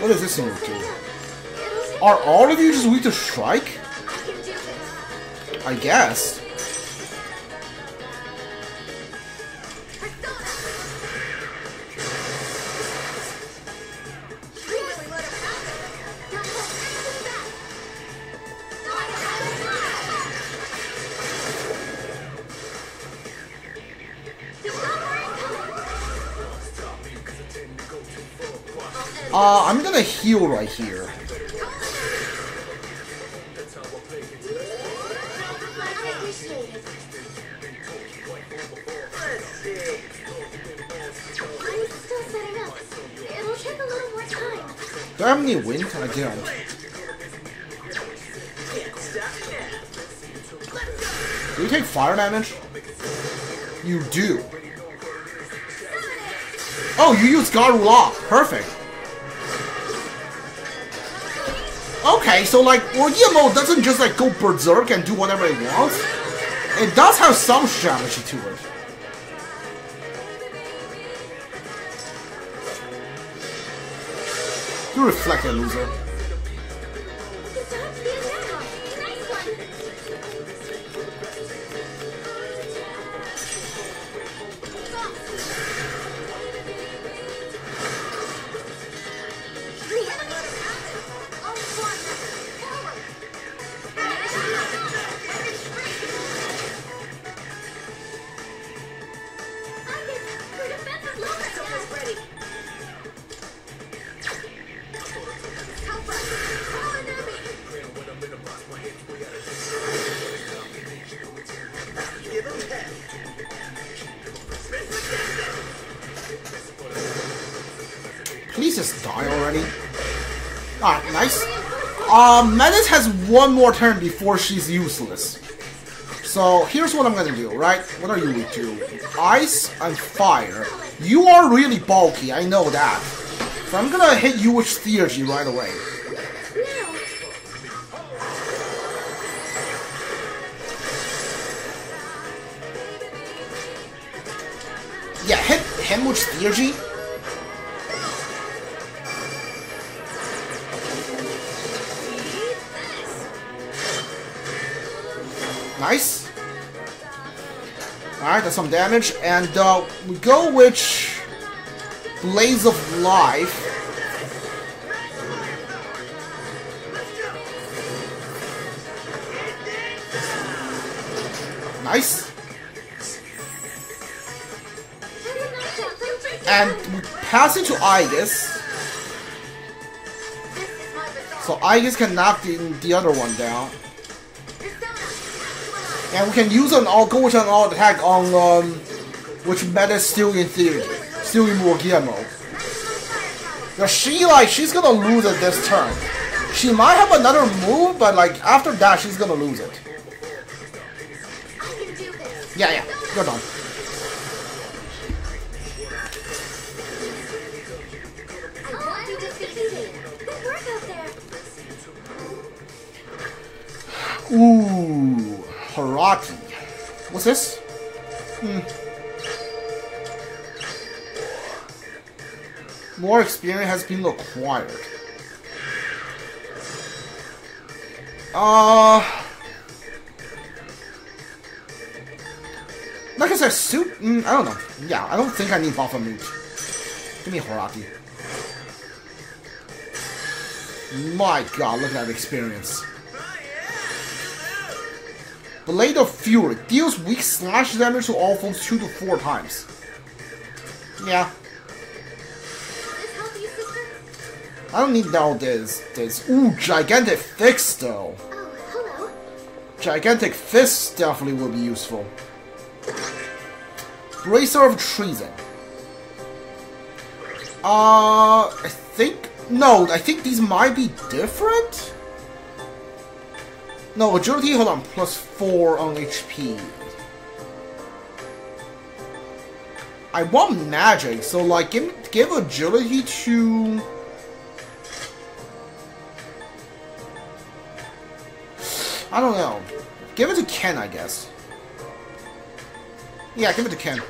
What does this thing do? Are all of you just weak to strike? I guess. Heal right here. Do I have any wind? I don't. Do you take fire damage? You do. Oh, you use Garula. Perfect. Okay, so like, Yemo doesn't just like go berserk and do whatever it wants. It does have some strategy to it. You reflect it, loser. Please just die already. Alright, nice. Uh, Metis has one more turn before she's useless. So, here's what I'm gonna do, right? What are you weak to? Ice and fire. You are really bulky, I know that. So I'm gonna hit you with Theurgy right away. Yeah, hit him with Theurgy. Nice. Alright, that's some damage. And uh, we go with Blaze of Life. Nice. And we pass it to. So Aigis can knock the, the other one down. And we can use an all go with an all attack on um which meta still in theory. Still in Orgia Mode. Now she like she's gonna lose it this turn. She might have another move, but like after that she's gonna lose it. Yeah, yeah, you're done. What's this? Hmm. More experience has been acquired. Uh... Like I said, soup? Mm, I don't know. Yeah, I don't think I need Baphomet. Give me Hariti. My god, look at that experience. Blade of Fury deals weak slash damage to all foes 2 to 4 times. Yeah. I don't need all this. this. Ooh, Gigantic Fist though. Gigantic Fist definitely will be useful. Bracer of Treason. Uh, I think... No, I think these might be different? No, agility, hold on, plus 4 on HP. I want magic, so like, give, give agility to... I don't know. Give it to Ken, I guess. Yeah, give it to Ken.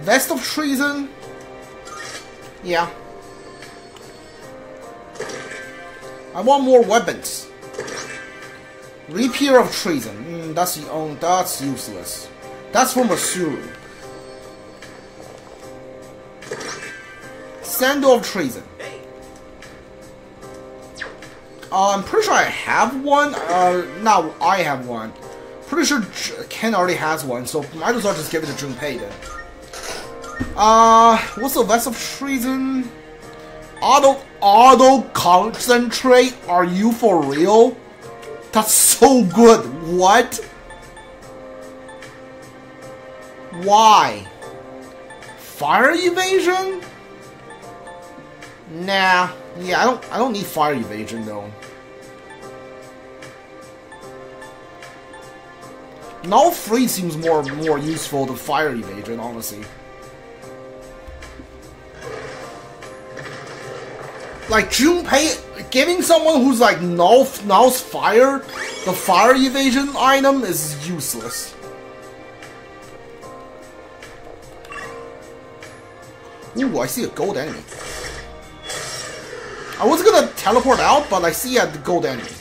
Vest of Treason. Yeah. I want more weapons. Repair of treason. Mm, that's the only. That's useless. That's from Asuru. Sandal of treason. Uh, I'm pretty sure I have one. Uh, now I have one. Pretty sure Ken already has one, so might as well just give it to Junpei then. Uh, what's the Vest of Treason? Auto, auto concentrate? Are you for real? That's so good. What? Why? Fire evasion? Nah. Yeah, I don't I don't need fire evasion though. Null free seems more more useful than fire evasion, honestly. Like Junpei giving someone who's like null null's fire the fire evasion item is useless. Ooh, I see a gold enemy. I was gonna teleport out, but I see a gold enemy.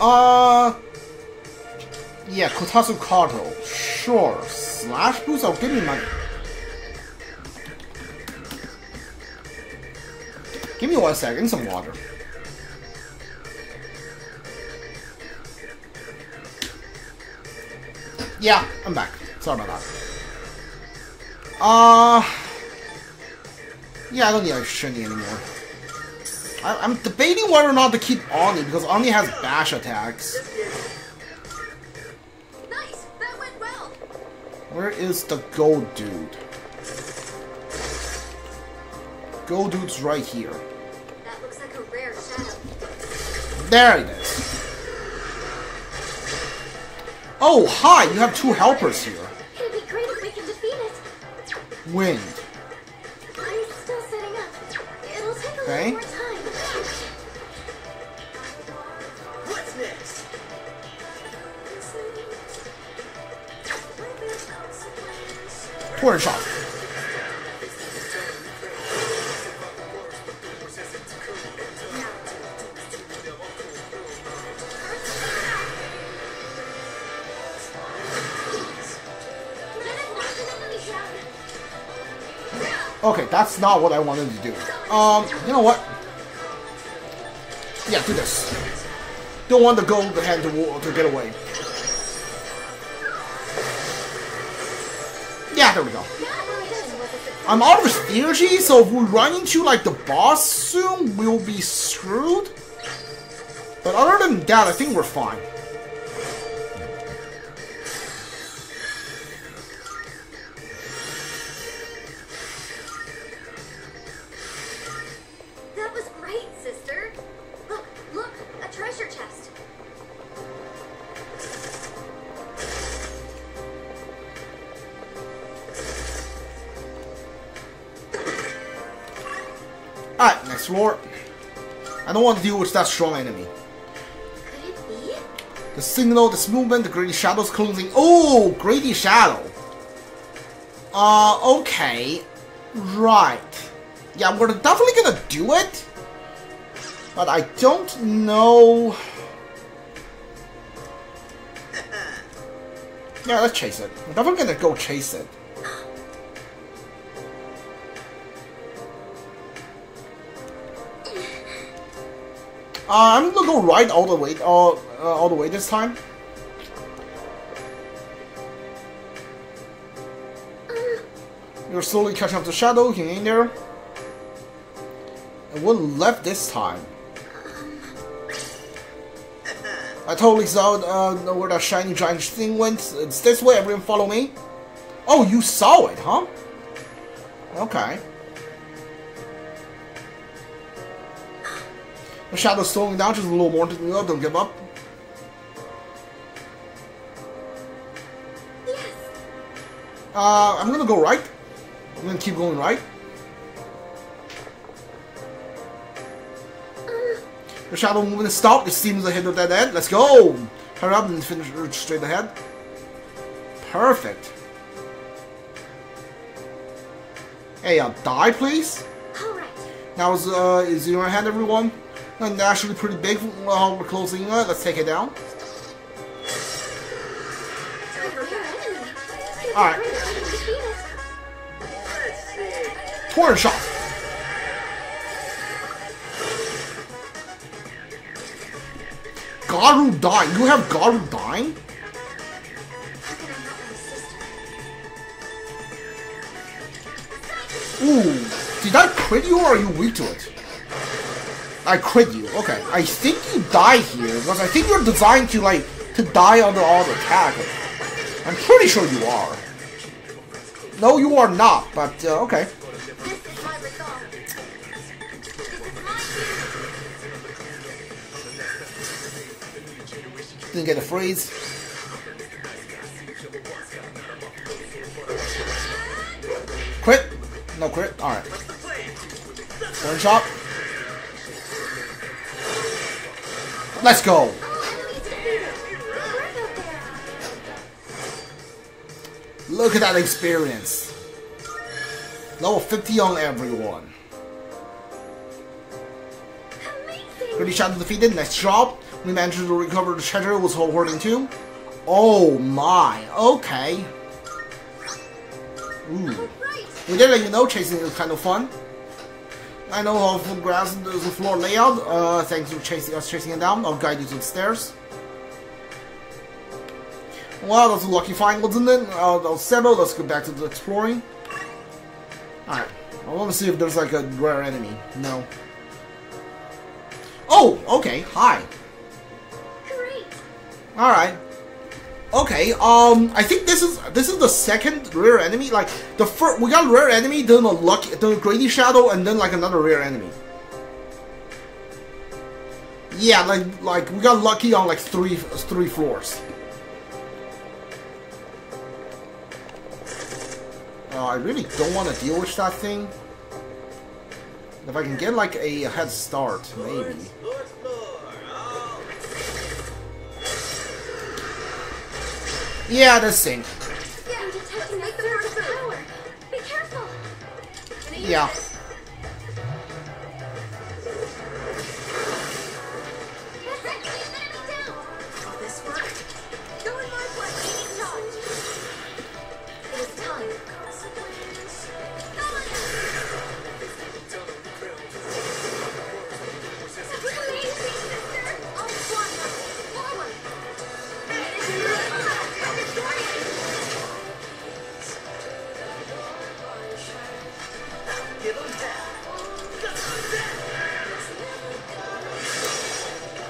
Uh, yeah, Kotatsu Kato. Sure. Slash boost? Oh, give me money. Give me one second, some water. Yeah, I'm back. Sorry about that. Uh... Yeah, I don't need a Shinny anymore. I, am debating whether or not to keep Oni because Oni has bash attacks. Nice, that went well. Where is the gold dude? Gold dude's right here. That looks like a rare shadow. There it is. Oh, hi! You have two helpers here. It'd be great if we can defeat it. Wind. Okay, that's not what I wanted to do. Um, you know what? Yeah, do this. Don't want the gold hand to, to get away. I'm out of energy, so if we run into like the boss soon, we'll be screwed. But other than that, I think we're fine. Floor. I don't want to deal with that strong enemy. Could it be? The signal, this movement, the greedy Shadow's closing. Oh, greedy Shadow. Uh, okay. Right. Yeah, we're definitely gonna do it. But I don't know... Yeah, let's chase it. We're definitely gonna go chase it. Uh, I'm gonna go right all the way, uh, uh, all the way this time. You're slowly catching up to Shadow, he ain't there. And one left this time. I totally saw uh, where that shiny giant thing went. It's this way, everyone follow me. Oh, you saw it, huh? Okay. The shadow's slowing down just a little more. Know, don't give up. Yes. Uh, I'm gonna go right. I'm gonna keep going right. The shadow movement is stopped. It seems ahead of that end. Let's go! Hurry up and finish straight ahead. Perfect. Hey, uh, die, please? Alright. Now is, uh, is in your hand, everyone? And actually pretty big while we're closing it. Let's take it down. Alright. Torrent Shot. Garu dying. You have Garudyne? Ooh. Did I crit you or are you weak to it? I crit you. Okay. I think you die here because I think you're designed to like to die under all the attack. I'm pretty sure you are. No, you are not. But uh, okay. Didn't get a freeze. Crit? No crit? Alright. One shot. Let's go! Look at that experience. Level 50 on everyone. Pretty Shadow defeated. Next job. We managed to recover the treasure was hoarding too. Oh my. Okay. Ooh. We did let you know chasing is kind of fun. I know how full grass is the floor layout. Uh, thanks for chasing us chasing it down. I'll guide you to the stairs. Well, that's a lucky find, wasn't it? Uh, that was settled. Let's go back to the exploring. Alright. I want to see if there's like a rare enemy. No. Oh, okay. Hi. Great. All right. Okay. Um, I think this is this is the second rare enemy. Like the first, we got rare enemy, then a lucky, then a Greedy Shadow, and then like another rare enemy. Yeah, like like we got lucky on like three three floors. Uh, I really don't want to deal with that thing. If I can get like a head start, maybe. Lord, Lord, oh. Yeah, the thing. Yeah,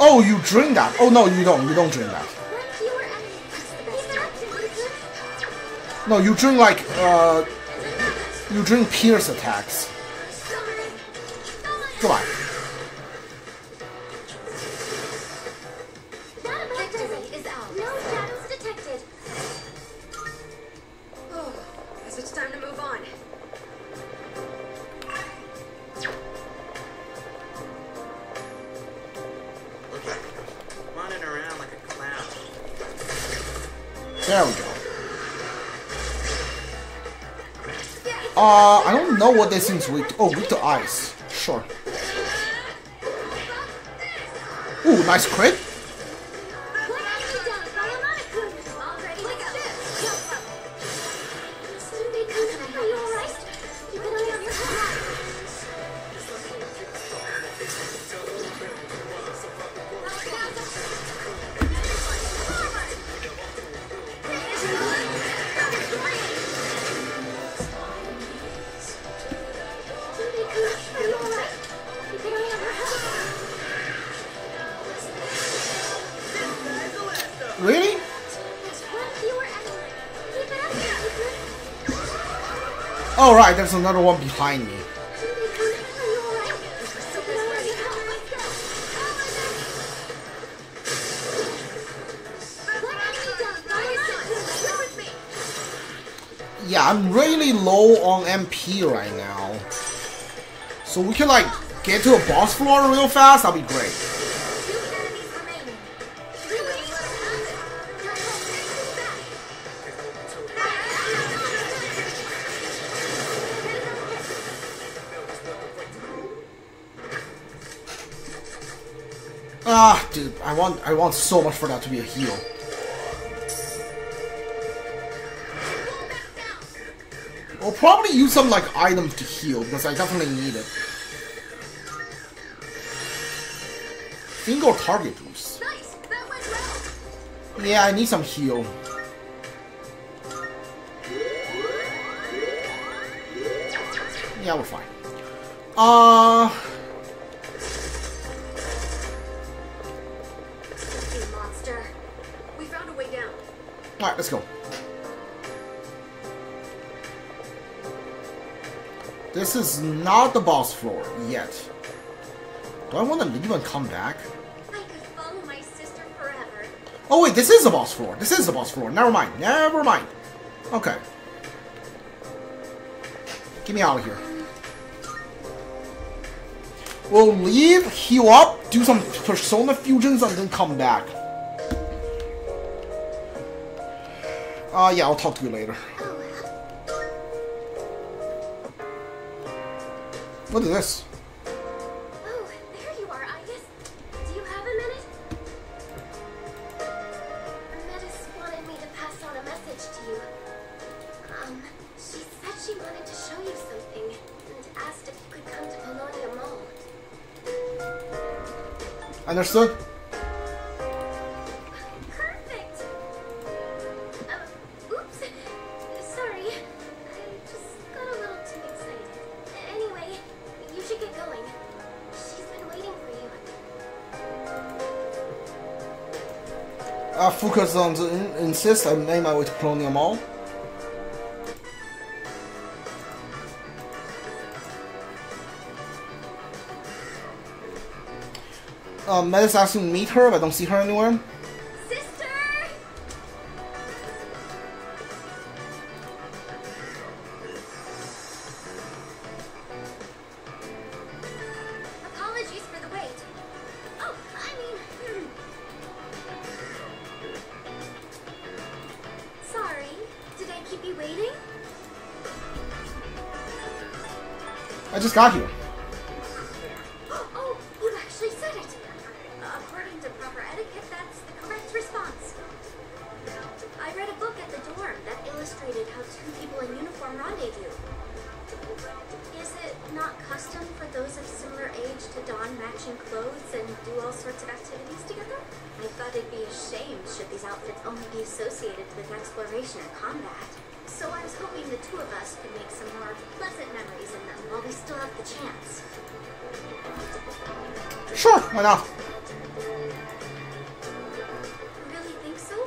Oh, you drink that. Oh no, you don't. You don't drink that. No, you drink like uh, you drink Pierce attacks. Uh, I don't know what this thing's weak. To. Oh, weak to ice. Sure. Ooh, nice crit. All right, there's another one behind me. Yeah, I'm really low on MP right now. So we can like get to a boss floor real fast, that'll be great. Ah, dude, I want I want so much for that to be a heal. I'll probably use some like items to heal because I definitely need it. Single target boost. Nice! That went well! Yeah, I need some heal. Yeah, we're fine. Uh, alright, let's go. This is not the boss floor yet. Do I want to leave and come back? I could follow my sister forever. Oh wait, this is the boss floor. This is the boss floor. Never mind. Never mind. Okay. Get me out of here. We'll leave, heal up, do some persona fusions, and then come back. Uh, yeah, I'll talk to you later. What is this? Oh, there you are, Aigis. Do you have a minute? Metis wanted me to pass on a message to you. Um, she said she wanted to show you something and asked if you could come to Paulownia Mall. Understood? Fuuka's on in insist I made my way to Paulownia Mall. Uh, Metis asked me to meet her, but I don't see her anywhere. I just got here. Oh, you actually said it. Uh, according to proper etiquette, that's the correct response. I read a book at the dorm that illustrated how two people in uniform rendezvous. Is it not custom for those of similar age to don matching clothes and do all sorts of activities together? I thought it'd be a shame should these outfits only be associated with exploration or combat. So I was hoping the two of us could make some more pleasant memories in them while we still have the chance. Sure, why not? Really think so?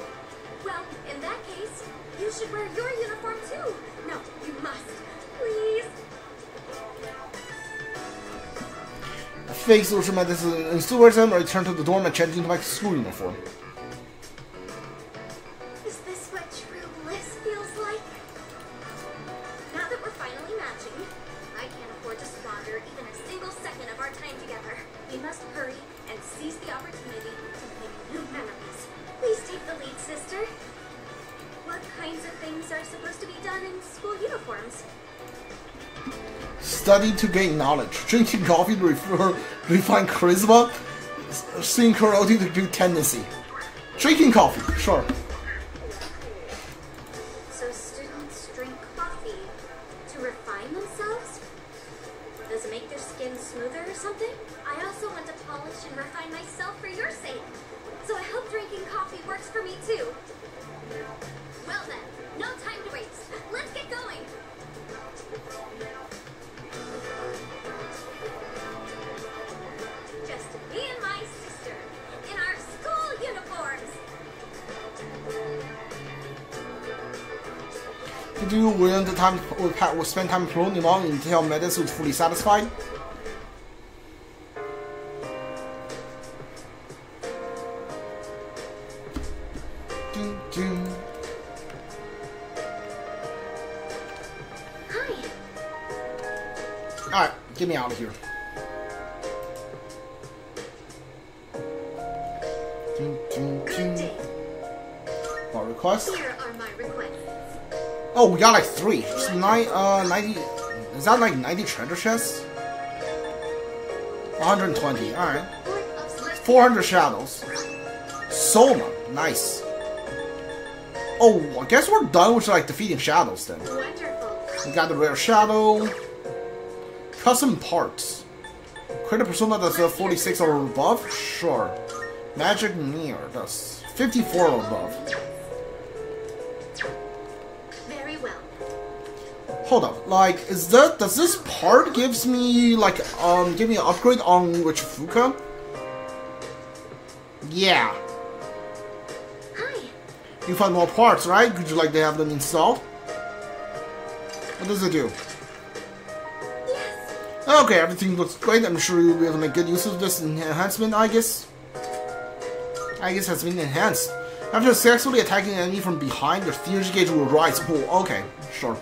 Well, in that case, you should wear your uniform too. No, you must. Please. Fake social Metis and uh, still wears them, I return to the dorm and change into my school uniform. We must hurry and seize the opportunity to make new memories. Please take the lead, sister. What kinds of things are supposed to be done in school uniforms? Study to gain knowledge. Drinking coffee to refer, refine charisma. Seeing karate to do tendency. Drinking coffee, sure. Do within the time we pa- we spend time him out until Metis is fully satisfied. Dun, dun. Hi. Alright, get me out of here. Dun, dun, Good dun. day. What request? Here are my requests. Oh, we got like three. It's nine, uh, 90. Is that like 90 treasure chests? 120, alright. Port of Celestia. 400 shadows. Soma, nice. Oh, I guess we're done with like defeating shadows then. We got the rare shadow. Custom parts. Create a persona that's uh, 46 or above? Sure. Magic mirror, that's 54 or above. Hold up, like, is that, does this part gives me, like, um, give me an upgrade on Witch Fuuka? Yeah. Hi. You find more parts, right? Would you like to have them installed? What does it do? Yes. Okay, everything looks great. I'm sure you'll be able to make good use of this enhancement, I guess. Aigis has been enhanced. After successfully attacking an enemy from behind, your theurgy gauge will rise. Oh, okay, sure.